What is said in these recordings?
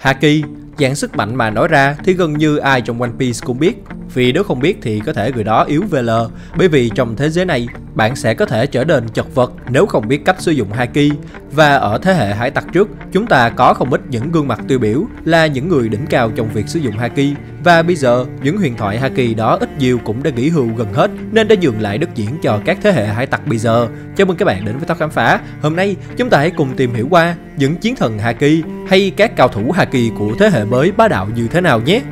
Haki, dạng sức mạnh mà nói ra thì gần như ai trong One Piece cũng biết. Vì nếu không biết thì có thể người đó yếu VL, bởi vì trong thế giới này bạn sẽ có thể trở nên chật vật nếu không biết cách sử dụng Haki. Và ở thế hệ hải tặc trước, chúng ta có không ít những gương mặt tiêu biểu là những người đỉnh cao trong việc sử dụng Haki. Và bây giờ, những huyền thoại Haki đó ít nhiều cũng đã nghỉ hưu gần hết nên đã nhường lại đất diễn cho các thế hệ hải tặc bây giờ. Chào mừng các bạn đến với Tóc Khám Phá. Hôm nay, chúng ta hãy cùng tìm hiểu qua những chiến thần Haki hay các cao thủ Haki của thế hệ mới bá đạo như thế nào nhé.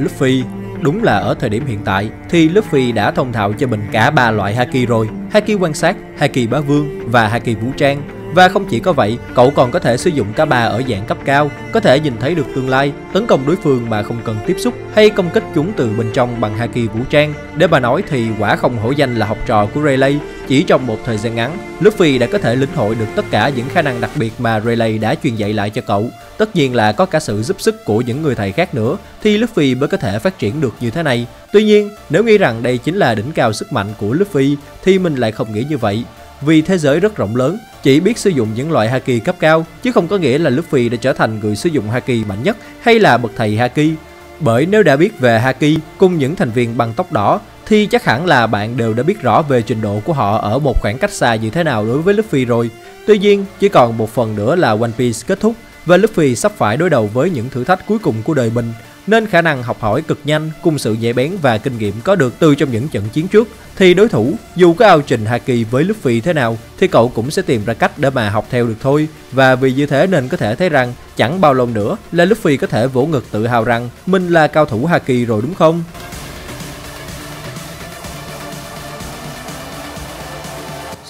Luffy. Đúng là ở thời điểm hiện tại thì Luffy đã thông thạo cho mình cả ba loại Haki rồi. Haki quan sát, Haki bá vương và Haki vũ trang và không chỉ có vậy, cậu còn có thể sử dụng cả ba ở dạng cấp cao, có thể nhìn thấy được tương lai, tấn công đối phương mà không cần tiếp xúc hay công kích chúng từ bên trong bằng Haki vũ trang. Để mà nói thì quả không hổ danh là học trò của Rayleigh, chỉ trong một thời gian ngắn, Luffy đã có thể lĩnh hội được tất cả những khả năng đặc biệt mà Rayleigh đã truyền dạy lại cho cậu. Tất nhiên là có cả sự giúp sức của những người thầy khác nữa thì Luffy mới có thể phát triển được như thế này. Tuy nhiên, nếu nghĩ rằng đây chính là đỉnh cao sức mạnh của Luffy thì mình lại không nghĩ như vậy. Vì thế giới rất rộng lớn, chỉ biết sử dụng những loại Haki cấp cao chứ không có nghĩa là Luffy đã trở thành người sử dụng Haki mạnh nhất hay là bậc thầy Haki. Bởi nếu đã biết về Haki cùng những thành viên bằng tóc đỏ thì chắc hẳn là bạn đều đã biết rõ về trình độ của họ ở một khoảng cách xa như thế nào đối với Luffy rồi. Tuy nhiên, chỉ còn một phần nữa là One Piece kết thúc và Luffy sắp phải đối đầu với những thử thách cuối cùng của đời mình nên khả năng học hỏi cực nhanh, cùng sự nhạy bén và kinh nghiệm có được từ trong những trận chiến trước thì đối thủ, dù có ao trình Haki với Luffy thế nào, thì cậu cũng sẽ tìm ra cách để mà học theo được thôi và vì như thế nên có thể thấy rằng, chẳng bao lâu nữa là Luffy có thể vỗ ngực tự hào rằng mình là cao thủ Haki rồi đúng không?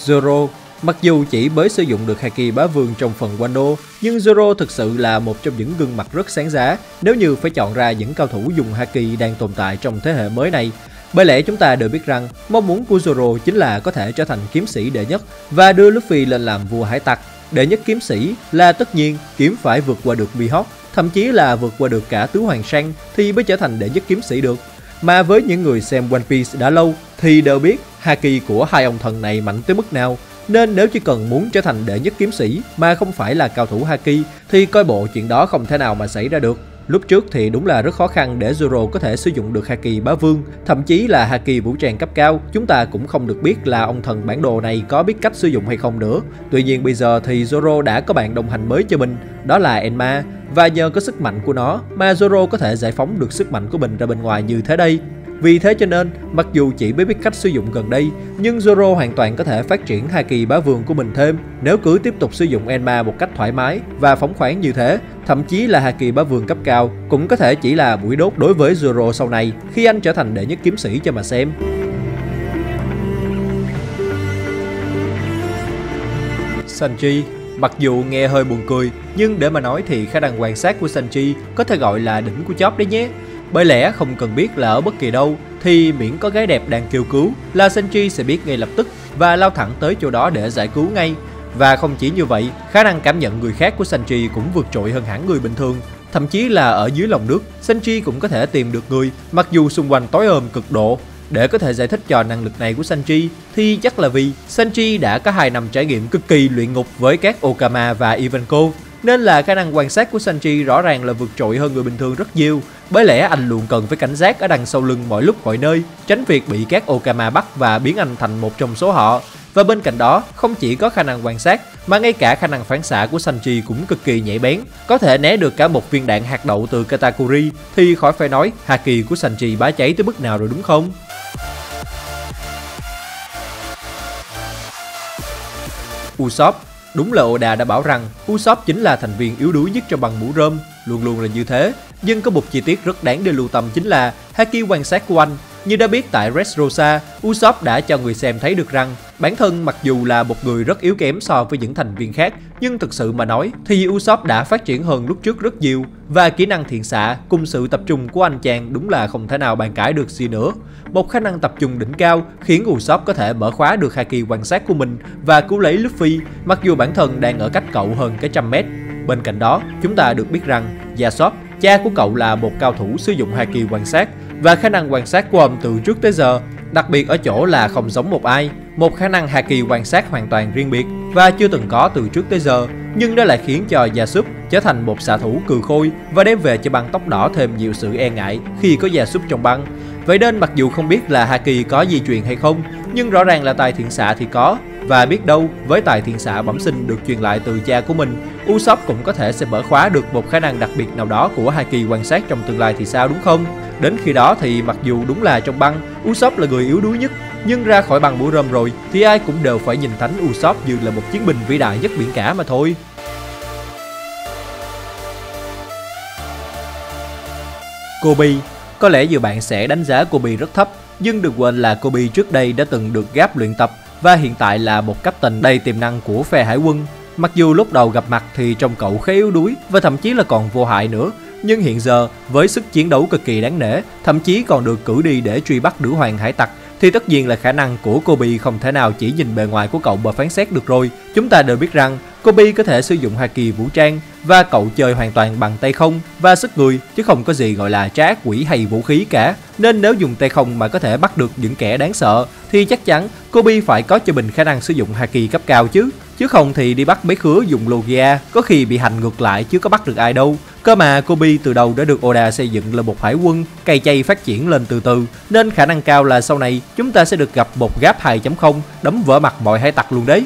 Zoro Mặc dù chỉ mới sử dụng được Haki bá vương trong phần Wano, nhưng Zoro thực sự là một trong những gương mặt rất sáng giá nếu như phải chọn ra những cao thủ dùng Haki đang tồn tại trong thế hệ mới này. Bởi lẽ chúng ta đều biết rằng mong muốn của Zoro chính là có thể trở thành kiếm sĩ đệ nhất và đưa Luffy lên làm vua hải tặc. Đệ nhất kiếm sĩ là tất nhiên kiếm phải vượt qua được Mihawk, thậm chí là vượt qua được cả tứ hoàng sang thì mới trở thành đệ nhất kiếm sĩ được. Mà với những người xem One Piece đã lâu thì đều biết Haki của hai ông thần này mạnh tới mức nào nên nếu chỉ cần muốn trở thành đệ nhất kiếm sĩ mà không phải là cao thủ Haki thì coi bộ chuyện đó không thể nào mà xảy ra được. Lúc trước thì đúng là rất khó khăn để Zoro có thể sử dụng được Haki bá vương, thậm chí là Haki vũ trang cấp cao, chúng ta cũng không được biết là ông thần bản đồ này có biết cách sử dụng hay không nữa. Tuy nhiên bây giờ thì Zoro đã có bạn đồng hành mới cho mình, đó là Enma, và nhờ có sức mạnh của nó mà Zoro có thể giải phóng được sức mạnh của mình ra bên ngoài như thế đây. Vì thế cho nên, mặc dù chỉ mới biết cách sử dụng gần đây, nhưng Zoro hoàn toàn có thể phát triển Haki bá vương của mình thêm nếu cứ tiếp tục sử dụng Enma một cách thoải mái và phóng khoáng như thế. Thậm chí là Haki bá vương cấp cao cũng có thể chỉ là mũi đốt đối với Zoro sau này khi anh trở thành đệ nhất kiếm sĩ cho mà xem. Sanji Mặc dù nghe hơi buồn cười, nhưng để mà nói thì khả năng quan sát của Sanji có thể gọi là đỉnh của chóp đấy nhé. Bởi lẽ không cần biết là ở bất kỳ đâu thì miễn có gái đẹp đang kêu cứu là Senji sẽ biết ngay lập tức và lao thẳng tới chỗ đó để giải cứu ngay. Và không chỉ như vậy, khả năng cảm nhận người khác của Senji cũng vượt trội hơn hẳn người bình thường. Thậm chí là ở dưới lòng nước, Senji cũng có thể tìm được người mặc dù xung quanh tối ôm cực độ. Để có thể giải thích cho năng lực này của Sanji thì chắc là vì Sanji đã có 2 năm trải nghiệm cực kỳ luyện ngục với các Okama và Ivankov nên là khả năng quan sát của Sanji rõ ràng là vượt trội hơn người bình thường rất nhiều. Bởi lẽ anh luôn cần phải cảnh giác ở đằng sau lưng mọi lúc mọi nơi, tránh việc bị các Okama bắt và biến anh thành một trong số họ. Và bên cạnh đó, không chỉ có khả năng quan sát, mà ngay cả khả năng phản xạ của Sanji cũng cực kỳ nhạy bén, có thể né được cả một viên đạn hạt đậu từ Katakuri, thì khỏi phải nói Haki của Sanji bá cháy tới mức nào rồi đúng không? Usopp Đúng là Oda đã bảo rằng Usopp chính là thành viên yếu đuối nhất trong bằng mũ rơm, luôn luôn là như thế. Nhưng có một chi tiết rất đáng để lưu tâm chính là Haki quan sát của anh. Như đã biết tại Dressrosa, Usopp đã cho người xem thấy được rằng bản thân mặc dù là một người rất yếu kém so với những thành viên khác, nhưng thực sự mà nói thì Usopp đã phát triển hơn lúc trước rất nhiều và kỹ năng thiện xạ cùng sự tập trung của anh chàng đúng là không thể nào bàn cãi được gì nữa. Một khả năng tập trung đỉnh cao khiến Usopp có thể mở khóa được Haki quan sát của mình và cứu lấy Luffy mặc dù bản thân đang ở cách cậu hơn cái trăm mét. Bên cạnh đó, chúng ta được biết rằng Yasop, cha của cậu là một cao thủ sử dụng Haki quan sát và khả năng quan sát của ông từ trước tới giờ, đặc biệt ở chỗ là không giống một ai, một khả năng Haki quan sát hoàn toàn riêng biệt và chưa từng có từ trước tới giờ, nhưng nó lại khiến cho Gia Súp trở thành một xạ thủ cừ khôi và đem về cho băng tóc đỏ thêm nhiều sự e ngại khi có Gia Súp trong băng. Vậy nên mặc dù không biết là Haki có di truyền hay không, nhưng rõ ràng là tài thiện xạ thì có, và biết đâu với tài thiện xạ bẩm sinh được truyền lại từ cha của mình, Usopp cũng có thể sẽ mở khóa được một khả năng đặc biệt nào đó của Haki quan sát trong tương lai thì sao đúng không? Đến khi đó thì mặc dù đúng là trong băng, Usopp là người yếu đuối nhất, nhưng ra khỏi băng mũ rơm rồi thì ai cũng đều phải nhìn thánh Usopp như là một chiến binh vĩ đại nhất biển cả mà thôi. Kobe Có lẽ nhiều bạn sẽ đánh giá Kobe rất thấp, nhưng đừng quên là Kobe trước đây đã từng được gáp luyện tập và hiện tại là một cấp tình đầy tiềm năng của phe hải quân. Mặc dù lúc đầu gặp mặt thì trông cậu khá yếu đuối và thậm chí là còn vô hại nữa, nhưng hiện giờ với sức chiến đấu cực kỳ đáng nể, thậm chí còn được cử đi để truy bắt nữ hoàng hải tặc thì tất nhiên là khả năng của Kobe không thể nào chỉ nhìn bề ngoài của cậu mà phán xét được rồi. Chúng ta đều biết rằng Kobe có thể sử dụng haki vũ trang và cậu chơi hoàn toàn bằng tay không và sức người chứ không có gì gọi là trá quỷ hay vũ khí cả. Nên nếu dùng tay không mà có thể bắt được những kẻ đáng sợ thì chắc chắn Kobe phải có cho mình khả năng sử dụng haki cấp cao chứ. Chứ không thì đi bắt mấy khứa dùng Logia có khi bị hành ngược lại chứ có bắt được ai đâu. Cơ mà Kobe từ đầu đã được Oda xây dựng là một hải quân, cày chay phát triển lên từ từ nên khả năng cao là sau này chúng ta sẽ được gặp một gáp 2.0 đấm vỡ mặt mọi hải tặc luôn đấy.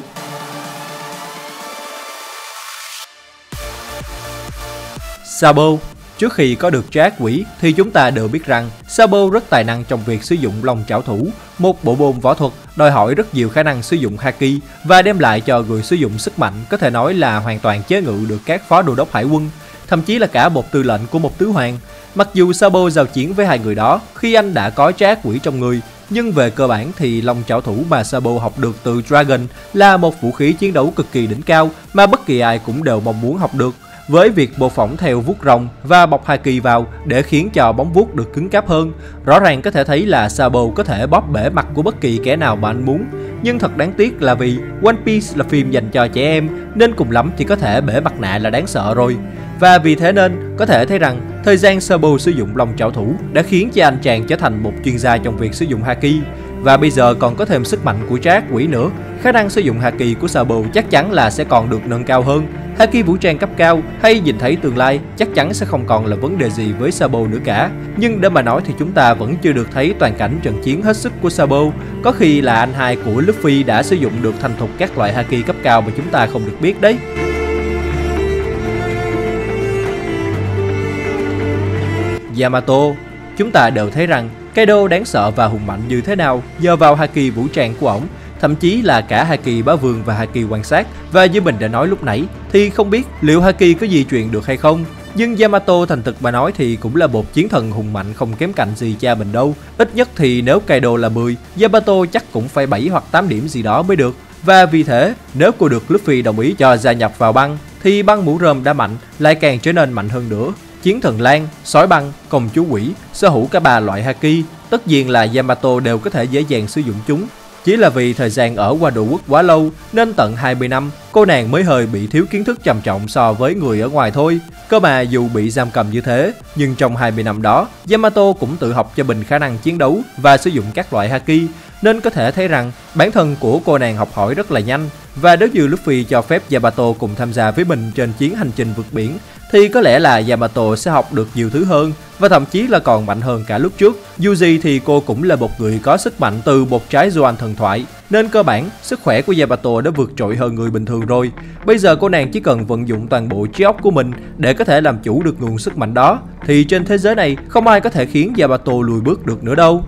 Sabo Trước khi có được Jack quỷ thì chúng ta đều biết rằng Sabo rất tài năng trong việc sử dụng lòng trảo thủ, một bộ môn võ thuật đòi hỏi rất nhiều khả năng sử dụng haki và đem lại cho người sử dụng sức mạnh có thể nói là hoàn toàn chế ngự được các phó đô đốc hải quân, thậm chí là cả một tư lệnh của một tứ hoàng. Mặc dù Sabo giao chiến với hai người đó khi anh đã có Jack quỷ trong người, nhưng về cơ bản thì lòng trảo thủ mà Sabo học được từ Dragon là một vũ khí chiến đấu cực kỳ đỉnh cao mà bất kỳ ai cũng đều mong muốn học được với việc bộ phỏng theo vuốt rồng và bọc haki vào để khiến cho bóng vuốt được cứng cáp hơn. Rõ ràng có thể thấy là Sabo có thể bóp bể mặt của bất kỳ kẻ nào mà anh muốn. Nhưng thật đáng tiếc là vì One Piece là phim dành cho trẻ em nên cùng lắm chỉ có thể bể mặt nạ là đáng sợ rồi. Và vì thế nên có thể thấy rằng thời gian Sabo sử dụng lòng trảo thủ đã khiến cho anh chàng trở thành một chuyên gia trong việc sử dụng haki và bây giờ còn có thêm sức mạnh của Jack quỷ nữa, khả năng sử dụng haki của Sabo chắc chắn là sẽ còn được nâng cao hơn. Haki vũ trang cấp cao hay nhìn thấy tương lai chắc chắn sẽ không còn là vấn đề gì với Sabo nữa cả. Nhưng để mà nói thì chúng ta vẫn chưa được thấy toàn cảnh trận chiến hết sức của Sabo. Có khi là anh hai của Luffy đã sử dụng được thành thục các loại haki cấp cao mà chúng ta không được biết đấy. Yamato, chúng ta đều thấy rằng Kaido đáng sợ và hùng mạnh như thế nào nhờ vào haki vũ trang của ổng, thậm chí là cả haki bá vương và haki quan sát. Và như mình đã nói lúc nãy thì không biết liệu haki có di truyền được hay không. Nhưng Yamato thành thực mà nói thì cũng là một chiến thần hùng mạnh không kém cạnh gì cha mình đâu. Ít nhất thì nếu Kaido là 10, Yamato chắc cũng phải 7 hoặc 8 điểm gì đó mới được. Và vì thế, nếu cô được Luffy đồng ý cho gia nhập vào băng, thì băng mũ rơm đã mạnh lại càng trở nên mạnh hơn nữa chiến thần lan, sói băng, công chúa quỷ, sở hữu cả ba loại haki, tất nhiên là Yamato đều có thể dễ dàng sử dụng chúng. Chỉ là vì thời gian ở qua đồ quốc quá lâu nên tận 20 năm cô nàng mới hơi bị thiếu kiến thức trầm trọng so với người ở ngoài thôi. Cơ mà dù bị giam cầm như thế, nhưng trong 20 năm đó, Yamato cũng tự học cho mình khả năng chiến đấu và sử dụng các loại haki, nên có thể thấy rằng bản thân của cô nàng học hỏi rất là nhanh. Và nếu như Luffy cho phép Yamato cùng tham gia với mình trên chuyến hành trình vượt biển, thì có lẽ là Yamato sẽ học được nhiều thứ hơn và thậm chí là còn mạnh hơn cả lúc trước. Dù gì thì cô cũng là một người có sức mạnh từ một trái Zoan thần thoại, nên cơ bản sức khỏe của Yamato đã vượt trội hơn người bình thường rồi. Bây giờ cô nàng chỉ cần vận dụng toàn bộ trí óc của mình để có thể làm chủ được nguồn sức mạnh đó, thì trên thế giới này không ai có thể khiến Yamato lùi bước được nữa đâu.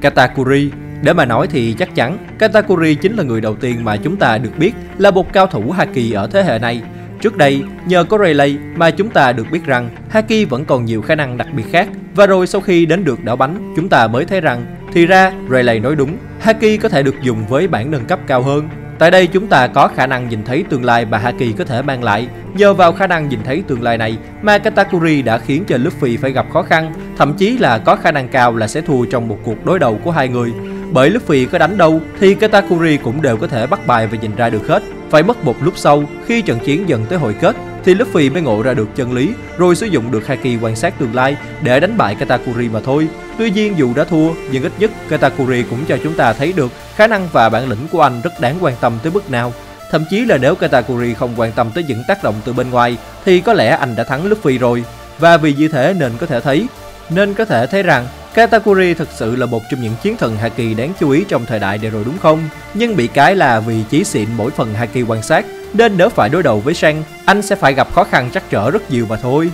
Katakuri để mà nói thì chắc chắn Katakuri chính là người đầu tiên mà chúng ta được biết là một cao thủ Haki ở thế hệ này. Trước đây, nhờ có Rayleigh mà chúng ta được biết rằng Haki vẫn còn nhiều khả năng đặc biệt khác và rồi sau khi đến được đảo bánh, chúng ta mới thấy rằng thì ra Rayleigh nói đúng, Haki có thể được dùng với bản nâng cấp cao hơn. Tại đây chúng ta có khả năng nhìn thấy tương lai mà Haki có thể mang lại. Nhờ vào khả năng nhìn thấy tương lai này mà Katakuri đã khiến cho Luffy phải gặp khó khăn, thậm chí là có khả năng cao là sẽ thua trong một cuộc đối đầu của hai người. Bởi Luffy có đánh đâu thì Katakuri cũng đều có thể bắt bài và nhìn ra được hết. Phải mất một lúc sau khi trận chiến dần tới hồi kết thì Luffy mới ngộ ra được chân lý rồi sử dụng được Haki quan sát tương lai để đánh bại Katakuri mà thôi. Tuy nhiên dù đã thua, nhưng ít nhất Katakuri cũng cho chúng ta thấy được khả năng và bản lĩnh của anh rất đáng quan tâm tới mức nào. Thậm chí là nếu Katakuri không quan tâm tới những tác động từ bên ngoài thì có lẽ anh đã thắng Luffy rồi. Và vì như thế nên có thể thấy nên có thể thấy rằng Katakuri thực sự là một trong những chiến thần Haki đáng chú ý trong thời đại này rồi đúng không? Nhưng bị cái là vì chí xịn mỗi phần Haki quan sát nên nếu phải đối đầu với Sang, anh sẽ phải gặp khó khăn trắc trở rất nhiều mà thôi.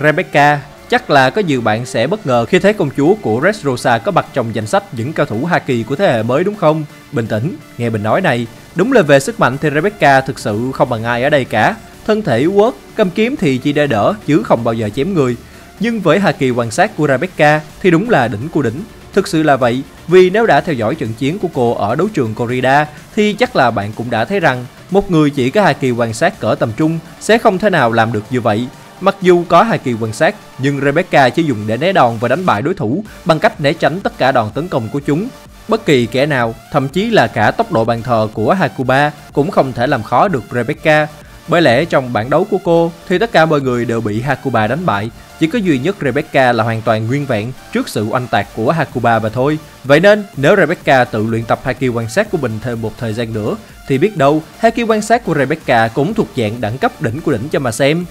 Rebecca Chắc là có nhiều bạn sẽ bất ngờ khi thấy công chúa của Dressrosa có mặt trong danh sách những cao thủ Haki của thế hệ mới đúng không? Bình tĩnh, nghe mình nói này, đúng là về sức mạnh thì Rebecca thực sự không bằng ai ở đây cả. Thân thể yếu ớt, cầm kiếm thì chỉ để đỡ chứ không bao giờ chém người. Nhưng với Haki quan sát của Rebecca thì đúng là đỉnh của đỉnh. Thực sự là vậy, vì nếu đã theo dõi trận chiến của cô ở đấu trường Corrida thì chắc là bạn cũng đã thấy rằng một người chỉ có Haki quan sát cỡ tầm trung sẽ không thể nào làm được như vậy. Mặc dù có hai kỳ quan sát, nhưng Rebecca chỉ dùng để né đòn và đánh bại đối thủ bằng cách né tránh tất cả đòn tấn công của chúng. Bất kỳ kẻ nào, thậm chí là cả tốc độ bàn thờ của Hakuba cũng không thể làm khó được Rebecca. Bởi lẽ trong bản đấu của cô thì tất cả mọi người đều bị Hakuba đánh bại, chỉ có duy nhất Rebecca là hoàn toàn nguyên vẹn trước sự oanh tạc của Hakuba và thôi. Vậy nên nếu Rebecca tự luyện tập Haki quan sát của mình thêm một thời gian nữa thì biết đâu Haki quan sát của Rebecca cũng thuộc dạng đẳng cấp đỉnh của đỉnh cho mà xem.